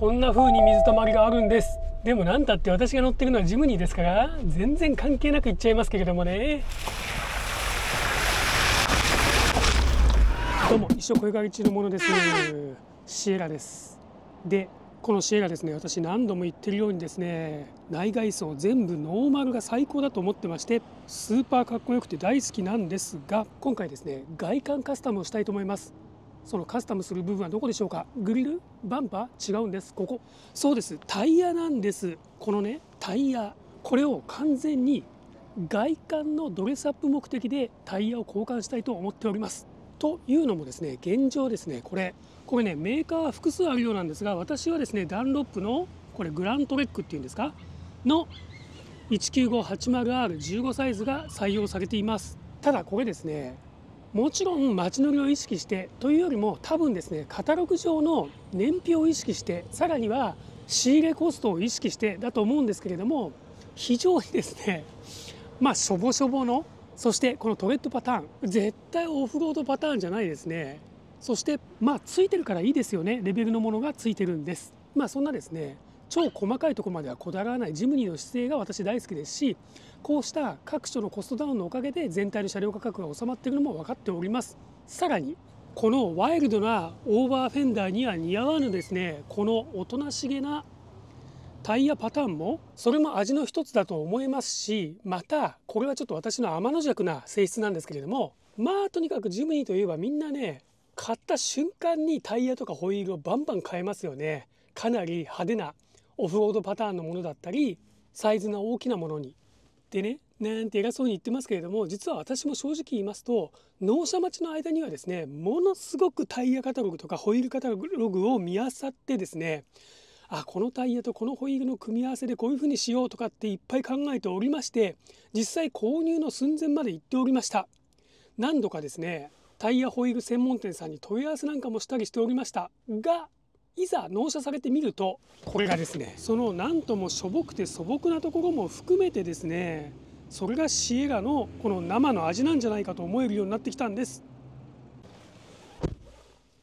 こんな風に水たまりがあるんです。でも何たって私が乗ってるのはジムニーですから全然関係なく言っちゃいますけれどもね。どうも一生声かけ中のものです。シエラです。でこのシエラですね私何度も言ってるようにですね内外装全部ノーマルが最高だと思ってましてスーパーかっこよくて大好きなんですが今回ですね外観カスタムをしたいと思います。そのカスタムする部分はどこでしょうか？グリル？バンパー？違うんです。ここ。そうです。タイヤなんです。このねタイヤ。これを完全に外観のドレスアップ目的でタイヤを交換したいと思っております。というのもですね現状ですねこれ。これねメーカーは複数あるようなんですが私はですねダンロップのこれグラントレックっていうんですか？の 19580R15 サイズが採用されています。ただこれですねもちろん街乗りを意識してというよりも多分ですねカタログ上の燃費を意識してさらには仕入れコストを意識してだと思うんですけれども非常にですねまあしょぼしょぼのそしてこのトレッドパターン絶対オフロードパターンじゃないですね。そしてまあついてるからいいですよね。レベルのものがついてるんです。まあそんなですね超細かいとこまではこだわらないジムニーの姿勢が私大好きですしこうした各所のコストダウンのおかげで全体の車両価格が収まっているのも分かっておりますさらにこのワイルドなオーバーフェンダーには似合わぬですねこのおとなしげなタイヤパターンもそれも味の一つだと思いますしまたこれはちょっと私の天の弱な性質なんですけれどもまあとにかくジムニーといえばみんなね買った瞬間にタイヤとかホイールをバンバン変えますよねかなり派手なオフロードパターンのものだったりサイズの大きなものに。でねなんて偉そうに言ってますけれども実は私も正直言いますと納車待ちの間にはですねものすごくタイヤカタログとかホイールカタログを見漁ってですねあこのタイヤとこのホイールの組み合わせでこういうふうにしようとかっていっぱい考えておりまして実際購入の寸前まで行っておりました。何度かですねタイヤホイール専門店さんに問い合わせなんかもしたりしておりましたがいざ納車されてみるとこれがですねその何ともしょぼくて素朴なところも含めてですねそれがシエラのこの生の味なんじゃないかと思えるようになってきたんです。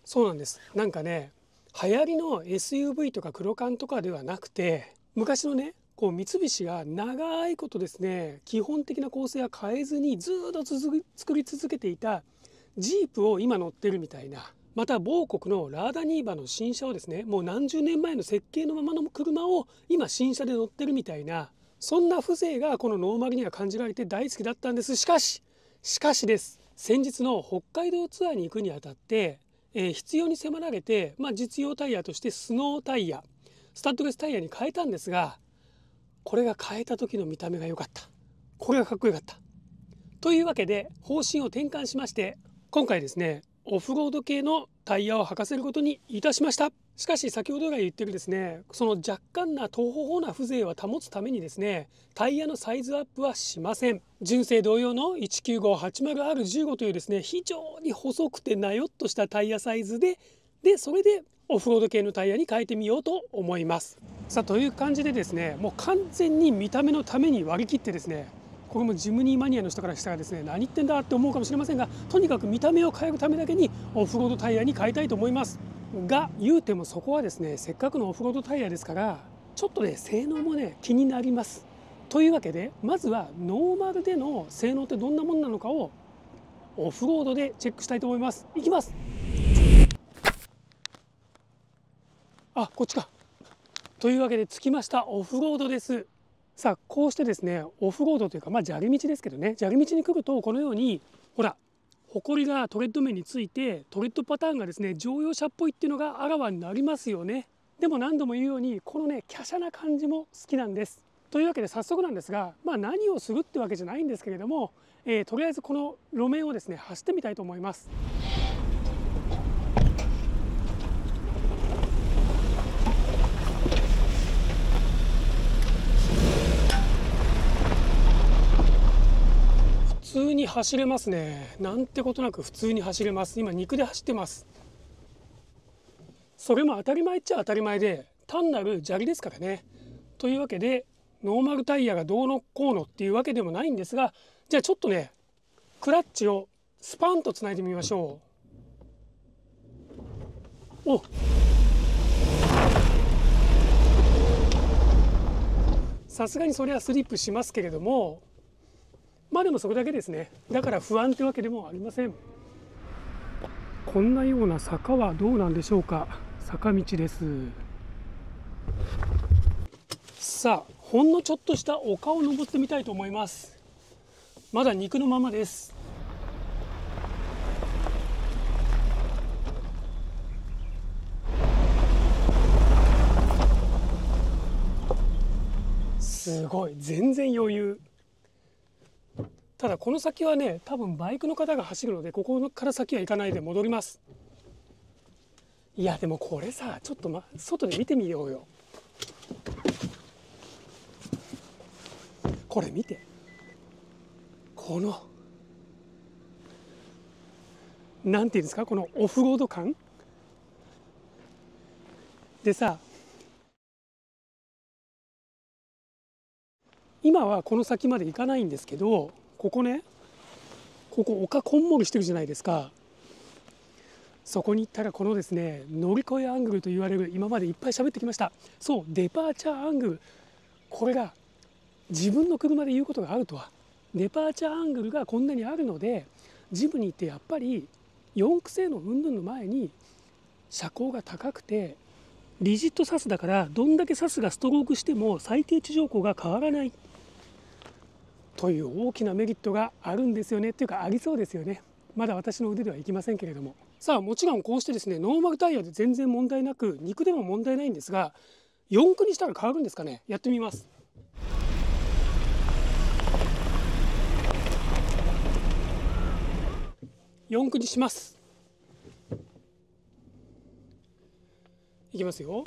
そうなんです。なんかね流行りの SUV とか黒缶とかではなくて昔のねこう三菱が長いことですね基本的な構成は変えずにずっと作り続けていたジープを今乗ってるみたいなまた某国のラーダニーバの新車をですねもう何十年前の設計のままの車を今新車で乗ってるみたいなそんな風情がこのノーマルには感じられて大好きだったんです。しかししかしです。先日の北海道ツアーに行くにあたって、えー、必要に迫られて、まあ、実用タイヤとしてスノータイヤスタッドレスタイヤに変えたんですがこれが変えた時の見た目が良かった。これがかっこよかった。というわけで方針を転換しまして今回ですねオフロード系のタイヤを履かせることにいたしました。しかし先ほど来言ってるですねその若干な東方な風情を保つためにですねタイヤのサイズアップはしません。純正同様の 19580R15 というですね非常に細くてなよっとしたタイヤサイズででそれでオフロード系のタイヤに変えてみようと思います。さあという感じでですねもう完全に見た目のために割り切ってですねこれもジムニーマニアの人からしたらですね何言ってんだって思うかもしれませんがとにかく見た目を変えるためだけにオフロードタイヤに変えたいと思います。が言うてもそこはですねせっかくのオフロードタイヤですからちょっとね性能もね気になります。というわけでまずはノーマルでの性能ってどんなもんなのかをオフロードでチェックしたいと思います。いきます。あこっちか。というわけで着きました。オフロードです。さあこうしてですねオフロードというかまあ砂利道ですけどね。砂利道に来るとこのようにほらホコリがトレッド面についてトレッドパターンがですね乗用車っぽいっていうのがあらわになりますよね。でも何度も言うようにこのね華奢な感じも好きなんです。というわけで早速なんですがまあ何をするってわけじゃないんですけれども、えー、とりあえずこの路面をですね走ってみたいと思います。走れますね。なんてことなく普通に走れます。今肉で走ってます。それも当たり前っちゃ当たり前で単なる砂利ですからね。というわけでノーマルタイヤがどうのこうのっていうわけでもないんですがじゃあちょっとねクラッチをスパンとつないでみましょう。おさすがにそれはスリップしますけれどもまあでもそれだけですね。だから不安ってわけでもありません。こんなような坂はどうなんでしょうか。坂道です。さあほんのちょっとした丘を登ってみたいと思います。まだ肉のままです。すごい。全然余裕。ただこの先はね多分バイクの方が走るのでここから先は行かないで戻ります。いやでもこれさちょっと、ま、外で見てみようよ。これ見て。このなんていうんですか？このオフロード感。でさ今はこの先まで行かないんですけどここねここ丘こんもりしてるじゃないですか。そこに行ったらこのですね乗り越えアングルと言われる今までいっぱい喋ってきました。そうデパーチャーアングル。これが自分の車で言うことがあるとは。デパーチャーアングルがこんなにあるのでジムに行ってやっぱり4駆性の云々の前に車高が高くてリジットサスだからどんだけサスがストロークしても最低地上高が変わらない。という大きなメリットがあるんですよね。っていうかありそうですよね。まだ私の腕ではいきませんけれども。さあもちろんこうしてですねノーマルタイヤで全然問題なく肉でも問題ないんですが4駆にしたら変わるんですかね。やってみます。4駆にします。いきますよ。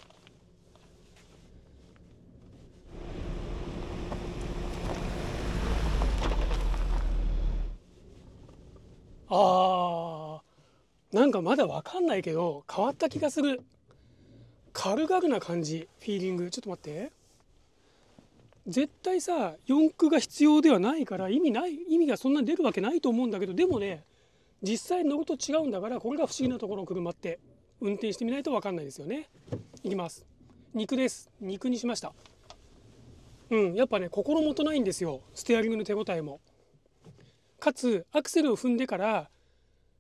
あー。なんかまだ分かんないけど変わった気がする。軽々な感じ。フィーリング。ちょっと待って。絶対さ四駆が必要ではないから意味ない意味がそんなに出るわけないと思うんだけどでもね実際乗ると違うんだからこれが不思議なところの車って運転してみないと分かんないですよね。いきます。肉です。肉にしました。うんやっぱね心もとないんですよ。ステアリングの手応えも。かつアクセルを踏んでから、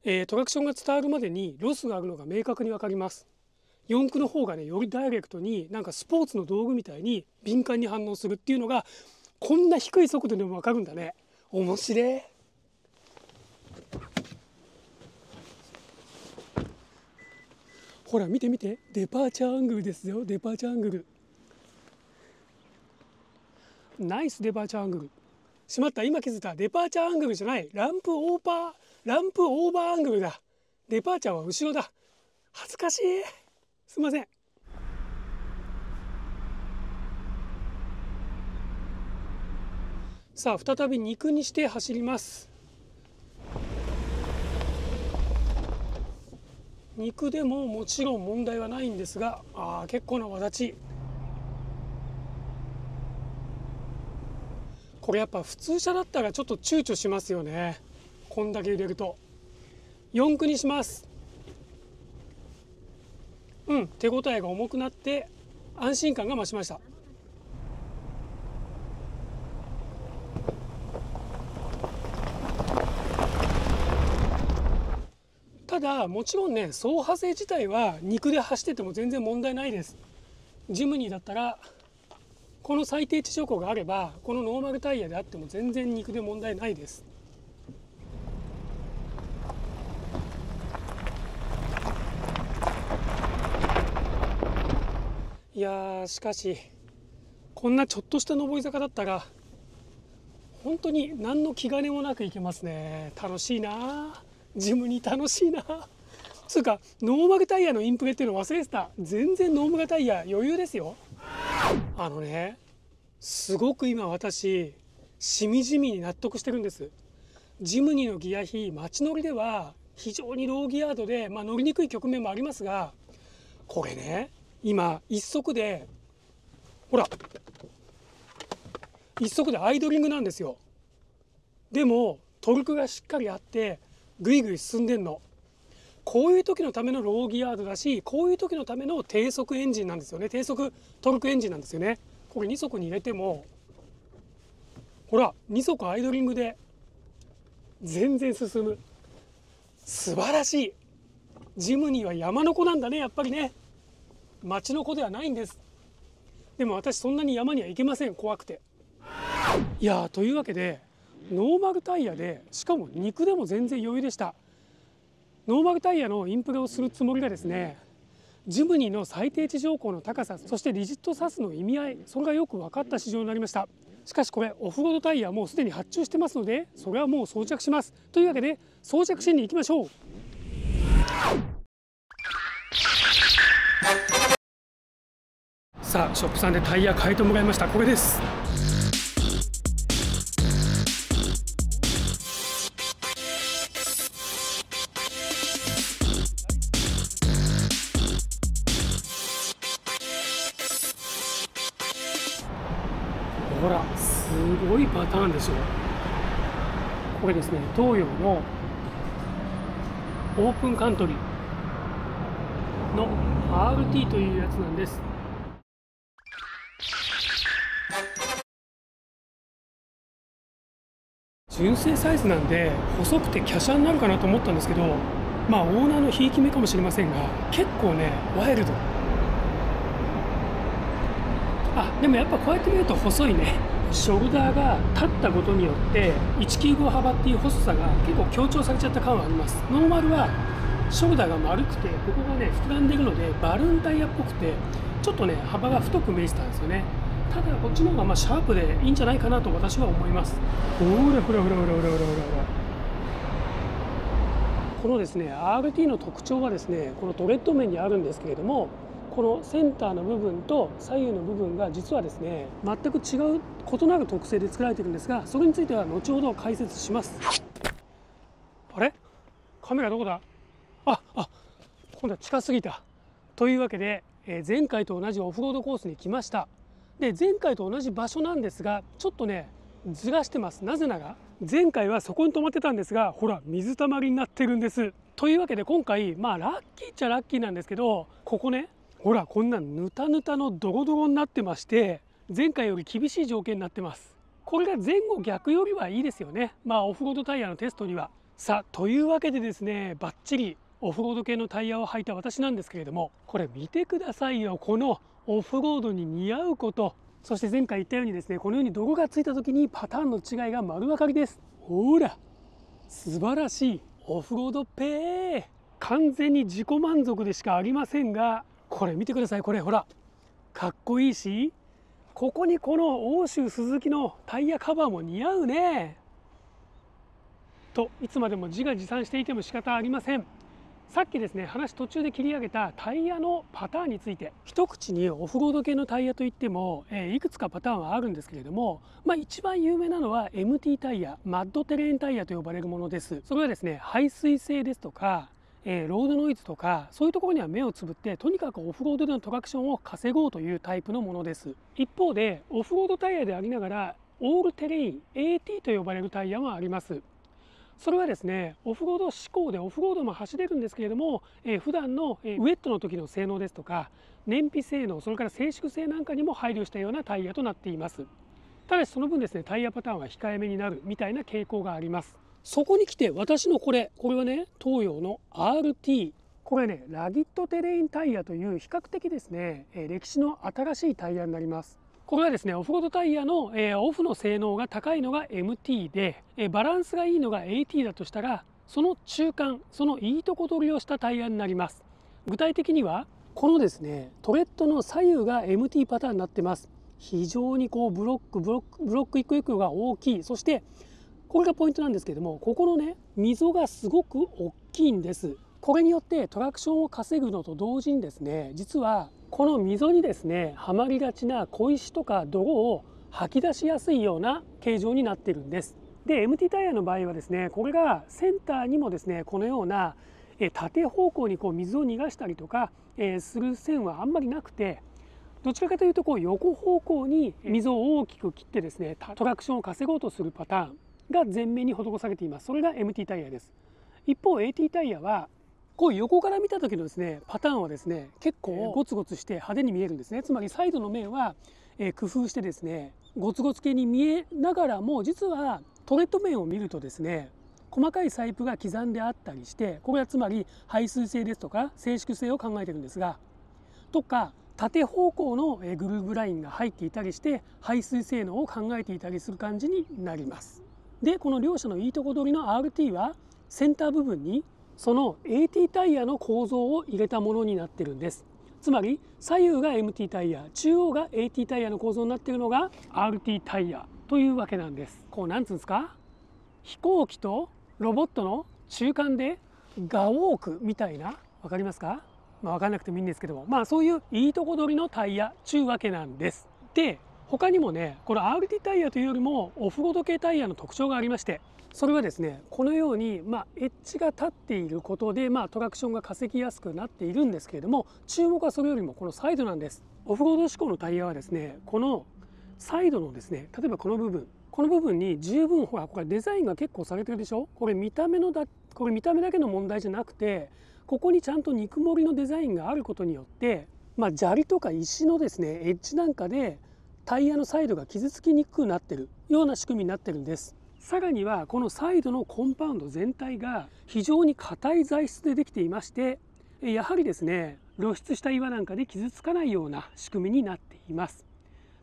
えー、トラクションが伝わるまでにロスがあるのが明確に分かります。四駆の方がねよりダイレクトになんかスポーツの道具みたいに敏感に反応するっていうのがこんな低い速度でも分かるんだね。面白い。ほら見て見て。デパーチャーアングルですよ。デパーチャーアングル。ナイスデパーチャーアングル。しまった。今気づいた。デパーチャーアングルじゃない。ランプオーバーランプオーバーアングルだ。デパーチャーは後ろだ。恥ずかしい。すいません。さあ再び肉にして走ります。肉でももちろん問題はないんですがあ結構なわだち。これやっぱ普通車だったらちょっと躊躇しますよね。こんだけ入れると。4駆にします。うん手応えが重くなって安心感が増しました。ただもちろんね走破性自体は肉で走ってても全然問題ないです。ジムニーだったらこの最低地上高があればこのノーマルタイヤであっても全然肉で問題ないです。いやしかしこんなちょっとした上り坂だったら本当に何の気兼ねもなく行けますね。楽しいなジムに楽しいなつうかノーマルタイヤのインプレっていうの忘れてた。全然ノーマルタイヤ余裕ですよ。あのねすごく今私しみじみに納得してるんです。ジムニーのギア比街乗りでは非常にローギアードで、まあ、乗りにくい局面もありますがこれね今一足でほら一足でアイドリングなんですよ。でもトルクがしっかりあってぐいぐい進んでんの。こういう時のためのローギアードだしこういう時のための低速エンジンなんですよね。低速トルクエンジンなんですよね。これ2速に入れてもほら2足アイドリングで全然進む。素晴らしい。ジムニーは山の子なんだねやっぱりね。町の子ではないんです。でも私そんなに山には行けません怖くて。いやというわけでノーマルタイヤでしかも肉でも全然余裕でした。ノーマルタイヤのインプレをするつもりがですねジムニーの最低地上高の高さそしてリジットサスの意味合いそれがよく分かった市場になりました。しかしこれオフロードタイヤもうすでに発注してますのでそれはもう装着します。というわけで装着しに行きましょう。さあショップさんでタイヤ変えてもらいました。これです。れですね東洋のオープンカントリーの RT というやつなんです。純正サイズなんで細くて華奢になるかなと思ったんですけどまあオーナーのひいき目かもしれませんが結構ねワイルド。あでもやっぱこうやって見ると細いね。ショルダーが立ったことによって195幅っていう細さが結構強調されちゃった感はあります。ノーマルはショルダーが丸くてここがね膨らんでるのでバルーンタイヤっぽくてちょっとね幅が太く見えてたんですよね。ただこっちの方がまシャープでいいんじゃないかなと私は思います。ほらほらほらほらほらほらほら。このですね RT の特徴はですねこのトレッド面にあるんですけれどもこのセンターの部分と左右の部分が実はですね全く違う異なる特性で作られているんですがそれについては後ほど解説します。あれ？カメラどこだ？ああ今度は近すぎた。というわけで、え前回と同じオフロードコースに来ました。で前回と同じ場所なんですがちょっとねずらしてます。なぜなら前回はそこに止まってたんですがほら水たまりになってるんです。というわけで今回まあラッキーっちゃラッキーなんですけどここねほらこんなぬたぬたのドロドロになってまして前回より厳しい条件になってます。これが前後逆よりはいいですよね。まあオフロードタイヤのテストには。さあというわけでですねバッチリオフロード系のタイヤを履いた私なんですけれどもこれ見てくださいよ。このオフロードに似合うこと。そして前回言ったようにですねこのように泥がついた時にパターンの違いが丸分かりです。ほら素晴らしいオフロードペー。完全に自己満足でしかありませんがこれ見てください。これほらかっこいいしここにこの欧州スズキのタイヤカバーも似合うね。といつまでも自画自賛していても仕方ありません。さっきですね話途中で切り上げたタイヤのパターンについて一口にオフロード系のタイヤといっても、えー、いくつかパターンはあるんですけれども、まあ、一番有名なのは MT タイヤマッドテレーンタイヤと呼ばれるものです。それはですね排水性ですとかえー、ロードノイズとかそういうところには目をつぶってとにかくオフロードでのトラクションを稼ごうというタイプのものです。一方でオフロードタイヤでありながらオールテレイン AT と呼ばれるタイヤもあります。それはですねオフロード志向でオフロードも走れるんですけれども、えー、普段の、え、ウェットの時の性能ですとか燃費性能それから静粛性なんかにも配慮したようなタイヤとなっています。ただしその分ですねタイヤパターンは控えめになるみたいな傾向があります。そこに来て私のこれこれはね東洋の RT これねラギッドテレインタイヤという比較的ですね歴史の新しいタイヤになります。これはですねオフロードタイヤの、えオフの性能が高いのが MT で、えバランスがいいのが AT だとしたらその中間そのいいとこ取りをしたタイヤになります。具体的にはこのですねトレッドの左右が MT パターンになってます。非常にこうブロックブロックブロック一個一個が大きい。そしてこれがポイントなんですけどもここのね溝がすごく大きいんです。これによってトラクションを稼ぐのと同時にですね実はこの溝にですねはまりがちな小石とか泥を吐き出しやすいような形状になってるんです。で MT タイヤの場合はですねこれがセンターにもですねこのような縦方向にこう水を逃がしたりとか、する線はあんまりなくてどちらかというとこう横方向に水を大きく切ってですねトラクションを稼ごうとするパターン。が前面に施されています。それが MT タイヤです。一方 AT タイヤはこう横から見た時のですねパターンはですね結構ゴツゴツして派手に見えるんですね。つまりサイドの面は、え工夫してですねゴツゴツ系に見えながらも実はトレッド面を見るとですね細かい細工が刻んであったりしてこれはつまり排水性ですとか静粛性を考えてるんですがとか縦方向のグルーブラインが入っていたりして排水性能を考えていたりする感じになります。でこの両者のいいとこ取りの RT はセンター部分にその AT タイヤの構造を入れたものになってるんです。つまり左右が MT タイヤ中央が AT タイヤの構造になっているのが RT タイヤというわけなんです。こうなんつうんですか？飛行機とロボットの中間でガウォークみたいな分かりますか？まあ、分かんなくてもいいんですけども。まあそういういいとこ取りのタイヤちゅうわけなんです。で他にもねこの RT タイヤというよりもオフロード系タイヤの特徴がありましてそれはですねこのように、まあ、エッジが立っていることで、まあ、トラクションが稼ぎやすくなっているんですけれども注目はそれよりもこのサイドなんです。オフロード志向のタイヤはですねこのサイドのですね例えばこの部分この部分に十分ほらこれデザインが結構されてるでしょ？これ見た目のだこれ見た目だけの問題じゃなくてここにちゃんとぬくもりのデザインがあることによってまあ、砂利とか石のですねエッジなんかでタイヤのサイドが傷つきにくくなってるような仕組みになってるんです。さらにはこのサイドのコンパウンド全体が非常に硬い材質でできていましてやはりですね露出した岩なんかで傷つかないような仕組みになっています。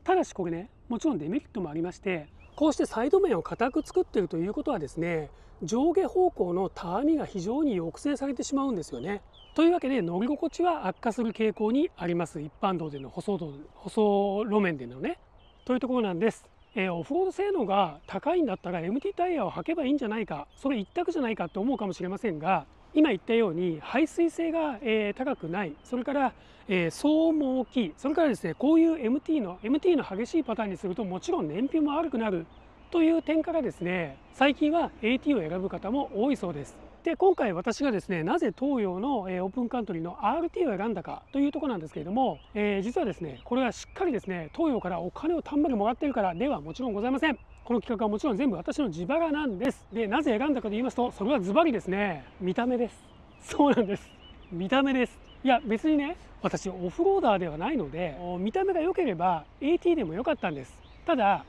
ただしこれねもちろんデメリットもありましてこうしてサイド面を硬く作っているということはですね上下方向のたわみが非常に抑制されてしまうんですよね。というわけで乗り心地は悪化する傾向にあります。一般道での舗装道舗装路面でのね。というところなんです、えー、オフロード性能が高いんだったら MT タイヤを履けばいいんじゃないか。それ一択じゃないかと思うかもしれませんが今言ったように排水性が、えー、高くない。それから、えー、騒音も大きい。それからですねこういう MT の MT の激しいパターンにするともちろん燃費も悪くなる。という点からですね最近は AT を選ぶ方も多いそうです。で今回私がですねなぜ東洋の、えー、オープンカントリーの RT を選んだかというところなんですけれども、えー、実はですねこれはしっかりですね東洋からお金をたんまりもらってるからではもちろんございません。この企画はもちろん全部私の自腹なんです。でなぜ選んだかと言いますとそれはズバリですね見た目です。そうなんです。見た目です。いや別にね私オフローダーではないので見た目が良ければ AT でも良かったんです。ただ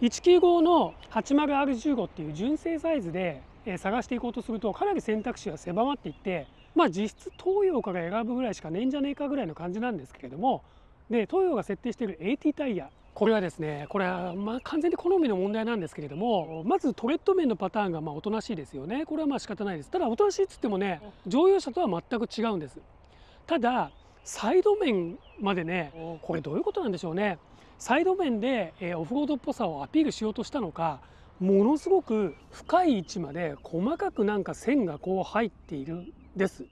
195の 80R15 っていう純正サイズで探していこうとするとかなり選択肢が狭まっていってまあ実質東洋から選ぶぐらいしかねえんじゃねえかぐらいの感じなんですけれどもで東洋が設定している AT タイヤこれはですねこれはまあ完全に好みの問題なんですけれどもまずトレッド面のパターンがまあおとなしいですよね。これはまあ仕方ないです。ただおとなしいっつってもね乗用車とは全く違うんです。ただサイド面までねこれどういうことなんでしょうね。サイド面でオフロードっぽさをアピールしようとしたのかものすごく深い位置まで細かくなんか線がこう入っているんです。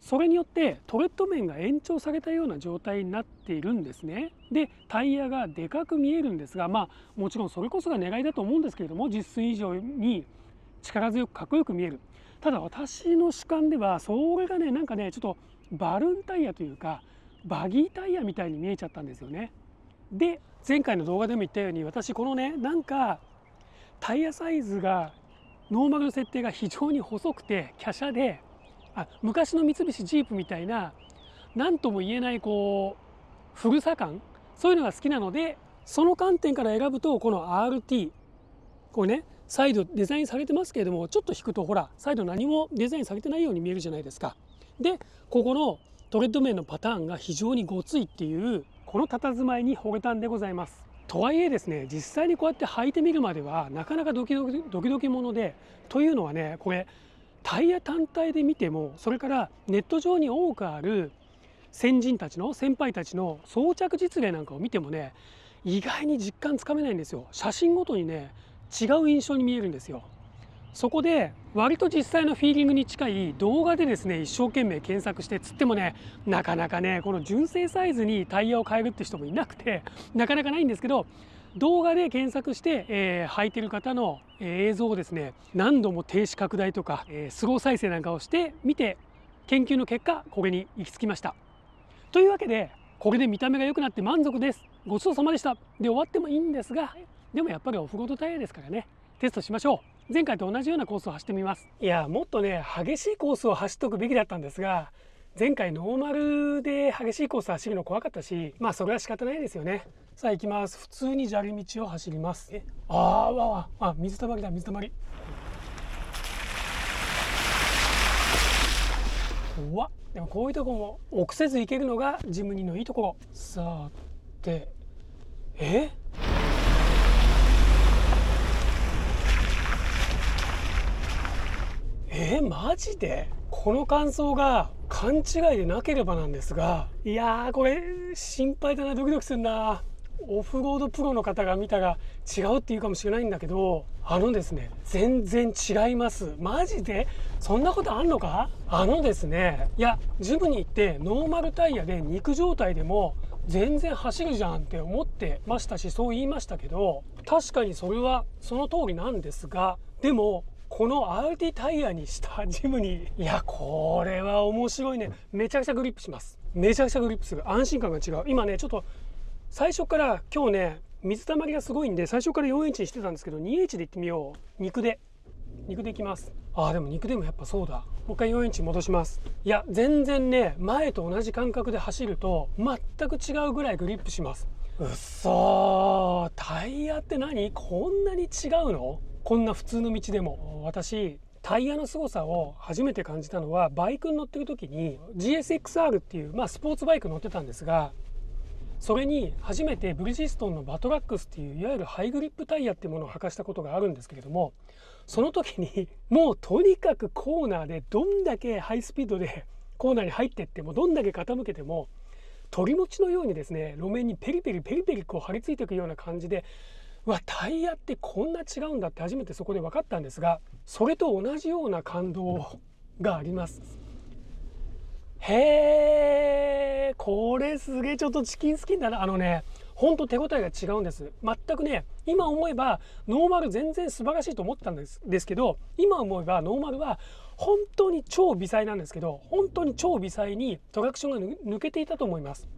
それによってトレッド面が延長されたような状態になっているんですね。でタイヤがでかく見えるんですがまあもちろんそれこそが狙いだと思うんですけれども実寸以上に力強くかっこよく見える。ただ私の主観ではそれがねなんかねちょっとバルーンタイヤというかバギータイヤみたいに見えちゃったんですよね。で前回の動画でも言ったように私このねなんかタイヤサイズがノーマルの設定が非常に細くて華奢であ昔の三菱ジープみたいな何とも言えないこう古さ感そういうのが好きなのでその観点から選ぶとこの RT これねサイドデザインされてますけれどもちょっと引くとほらサイド何もデザインされてないように見えるじゃないですか。でここのトレッド面のパターンが非常にごついっていうこの佇まいに惚れたんでございます。とはいえですね実際にこうやって履いてみるまではなかなかドキドキドキドキものでというのはねこれタイヤ単体で見てもそれからネット上に多くある先人たちの先輩たちの装着実例なんかを見てもね意外に実感つかめないんですよ写真ごとにね違う印象に見えるんですよそこで割と実際のフィーリングに近い動画でですね一生懸命検索してつってもねなかなかねこの純正サイズにタイヤを変えるって人もいなくてなかなかないんですけど動画で検索して、えー、履いてる方の、え、映像をですね何度も停止拡大とか、えー、スロー再生なんかをして見て研究の結果これに行き着きました。というわけでこれで見た目が良くなって満足です。ごちそうさまでした。で終わってもいいんですがでもやっぱりオフロードタイヤですからねテストしましょう。前回と同じようなコースを走ってみます。いやもっとね激しいコースを走っとくべきだったんですが前回ノーマルで激しいコース走るの怖かったしまあそれは仕方ないですよね。さあ行きます。普通に砂利道を走ります。え？あーわあ水たまりだ水たまり。怖っ。でもこういうとこも臆せず行けるのがジムニーのいいところ。さて。え？えマジで？この感想が勘違いでなければなんですがいやーこれ心配だなドキドキするな。オフロードプロの方が見たら違うっていうかもしれないんだけどあのですね全然違います。マジで？そんなことあんのか？あのですねいやジムに行ってノーマルタイヤで肉状態でも全然走るじゃんって思ってましたしそう言いましたけど確かにそれはその通りなんですがでもこの RT タイヤにしたジムにいやこれは面白いね。めちゃくちゃグリップします。めちゃくちゃグリップする。安心感が違う。今ねちょっと最初から今日ね水たまりがすごいんで最初から 4H にしてたんですけど 2H でいってみよう。肉で。肉でいきます。あーでも肉でもやっぱそうだ。もう一回 4H 戻します。いや全然ね前と同じ感覚で走ると全く違うぐらいグリップします。うっそー。タイヤって何？こんなに違うの？こんな普通の道でも私タイヤの凄さを初めて感じたのはバイクに乗ってる時に GSXR っていう、まあ、スポーツバイク乗ってたんですがそれに初めてブリヂストンのバトラックスっていういわゆるハイグリップタイヤっていうものを履かしたことがあるんですけれどもその時にもうとにかくコーナーでどんだけハイスピードでコーナーに入ってってもどんだけ傾けても鳥持ちのようにですね路面にペリペリペリペリこう張り付いていくような感じでうわタイヤってこんな違うんだって初めてそこで分かったんですがそれと同じような感動があります。へえこれすげえちょっとチキンスキンだな。あのねほんと手応えが違うんです。全くね今思えばノーマル全然素晴らしいと思ったんですですけど今思えばノーマルは本当に超微細なんですけど本当に超微細にトラクションが抜けていたと思います。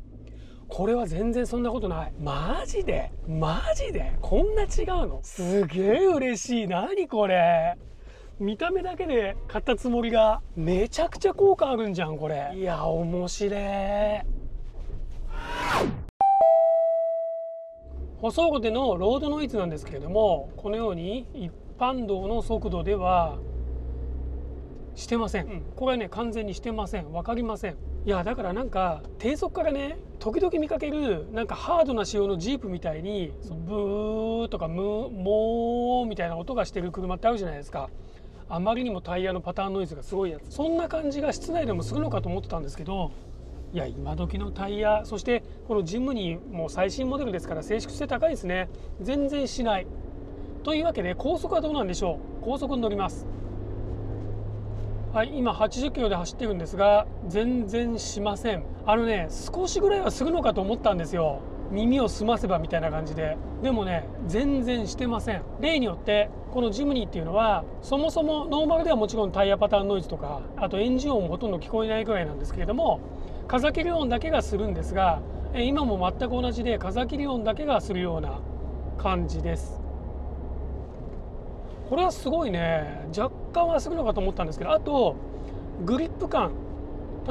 これは全然そんなことない。マジで？マジで？こんな違うの？すげえ嬉しい。何これ？見た目だけで買ったつもりがめちゃくちゃ効果あるんじゃんこれ。いや面白い。舗装路でのロードノイズなんですけれどもこのように一般道の速度ではしてません、うん、これはね完全にしてません。分かりませんいやだからなんか低速からね時々見かけるなんかハードな仕様のジープみたいにブーとかムーモーみたいな音がしてる車ってあるじゃないですか。あまりにもタイヤのパターンノイズがすごいやつ。そんな感じが室内でもするのかと思ってたんですけどいや今時のタイヤそしてこのジムにもう最新モデルですから静粛性高いですね。全然しない。というわけで高速はどうなんでしょう？高速に乗ります。はい今80キロで走ってるんですが全然しません。あのね少しぐらいはするのかと思ったんですよ。耳を澄ませばみたいな感じで。でもね全然してません。例によってこのジムニーっていうのはそもそもノーマルではもちろんタイヤパターンノイズとかあとエンジン音もほとんど聞こえないぐらいなんですけれども風切り音だけがするんですが今も全く同じで風切り音だけがするような感じです。これはすごいね。若干はするのかと思ったんですけどあとグリップ感。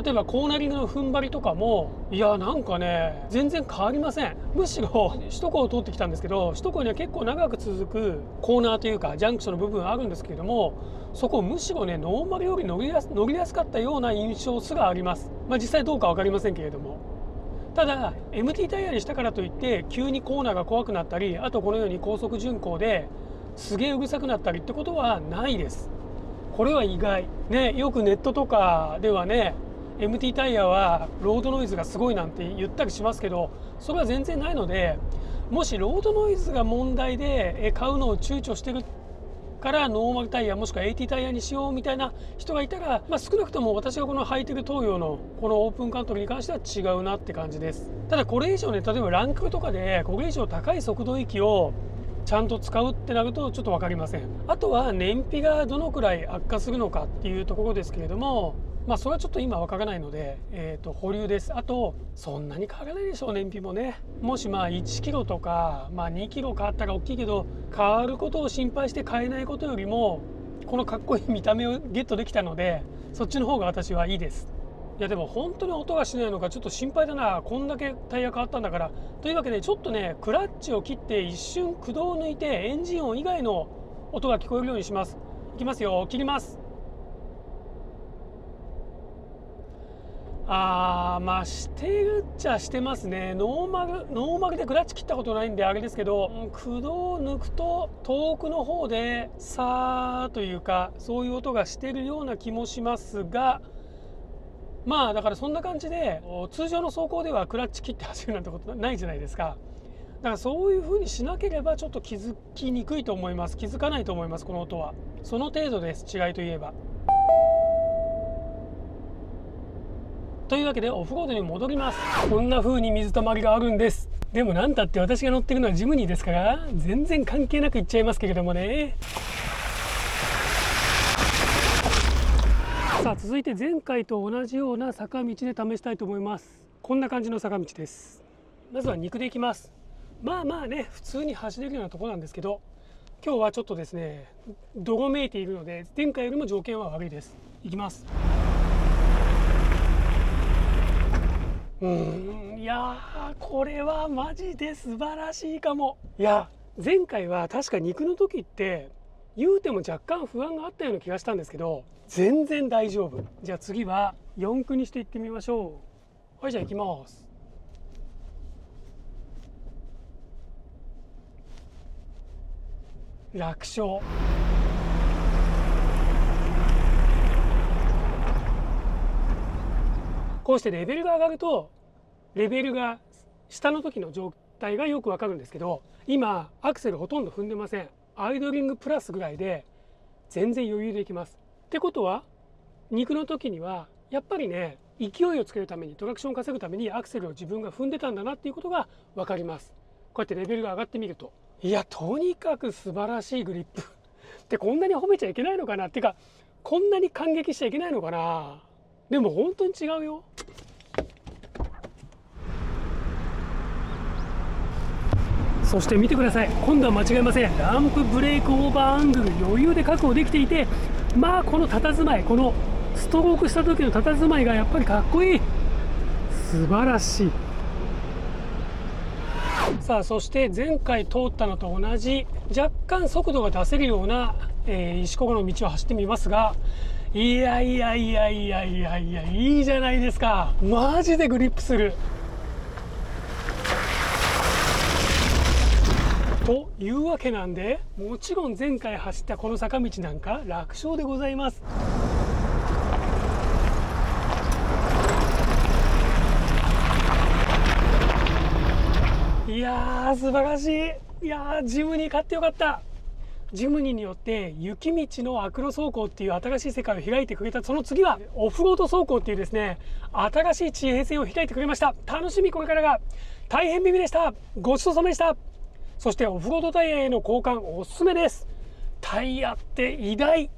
例えばコーナリングの踏ん張りとかもいやなんかね全然変わりません。むしろ首都高を通ってきたんですけど首都高には結構長く続くコーナーというかジャンクションの部分あるんですけれどもそこむしろねノーマルより乗りやす乗りやすかったような印象すらあります。まあ実際どうか分かりませんけれども。ただ MT タイヤにしたからといって急にコーナーが怖くなったりあとこのように高速巡航ですげえうるさくなったりってことはないです。これは意外。ねよくネットとかではね MT タイヤはロードノイズがすごいなんて言ったりしますけどそれは全然ないのでもしロードノイズが問題で買うのを躊躇してるからノーマルタイヤもしくは AT タイヤにしようみたいな人がいたら、まあ、少なくとも私がこの履いてる東洋のこのオープンカントリーに関しては違うなって感じです。ただこれ以上ね例えばランクとかでこれ以上高い速度域をちゃんと使うってなるとちょっと分かりません。あとは燃費がどのくらい悪化するのかっていうところですけれどもまあそれはちょっと今わからないので、えー、と保留です。あとそんなに変わらないでしょう燃費もね。もしまあ1キロとか、まあ、2キロ変わったら大きいけど変わることを心配して変えないことよりもこのかっこいい見た目をゲットできたのでそっちの方が私はいいです。いやでも本当に音がしないのかちょっと心配だな。こんだけタイヤ変わったんだから。というわけでちょっとねクラッチを切って一瞬駆動を抜いてエンジン音以外の音が聞こえるようにします。いきますよ。切ります。あーまあしてるっちゃしてますね。ノーマルノーマルでクラッチ切ったことないんであれですけど駆動を抜くと遠くの方でさーというかそういう音がしてるような気もしますがまあだからそんな感じで通常の走行ではクラッチ切って走るなんてことないじゃないですか。だからそういう風にしなければちょっと気づきにくいと思います。気づかないと思いますこの音は。その程度です違いといえば。というわけでオフロードに戻ります。こんな風に水たまりがあるんです。でも何たって私が乗ってるのはジムニーですから全然関係なくいっちゃいますけれどもね。さあ続いて前回と同じような坂道で試したいと思います。こんな感じの坂道です。まずは肉でいきます。まあまあね普通に走れるようなところなんですけど今日はちょっとですね泥めいているので前回よりも条件は悪いです。いきます。うんいやこれはマジで素晴らしいかも。いや。前回は確か肉の時って言うても若干不安があったような気がしたんですけど全然大丈夫。じゃあ次は4区にしていってみましょう。はいじゃあ行きます。楽勝。こうしてレベルが上がるとレベルが下の時の状態がよくわかるんですけど今アクセルほとんど踏んでません。アイドリングプラスぐらいで全然余裕でいきます。ってことは肉の時にはやっぱりね勢いをつけるためにトラクションを稼ぐためにアクセルを自分が踏んでたんだなっていうことが分かります。こうやってレベルが上がってみるといやとにかく素晴らしいグリップ。ってこんなに褒めちゃいけないのかな？っていうかこんなに感激しちゃいけないのかな？でも本当に違うよ。そして見てください。今度は間違いません。ランプブレークオーバーアングル余裕で確保できていてまあこの佇まいこのストロークした時の佇まいがやっぱりかっこいい。素晴らしい。さあそして前回通ったのと同じ若干速度が出せるような、えー、石ころの道を走ってみますがいやいやいやいやいやいやいいじゃないですか。マジでグリップする。というわけなんでもちろん前回走ったこの坂道なんか楽勝でございます。いやー素晴らしい。いやージムに勝ってよかった。ジムニーによって雪道のアクロ走行っていう新しい世界を開いてくれた。その次はオフロード走行っていうですね新しい地平線を開いてくれました。楽しみこれからが。大変ビビでした。ごちそうさまでした。そしてオフロードタイヤへの交換おすすめです。タイヤって偉大。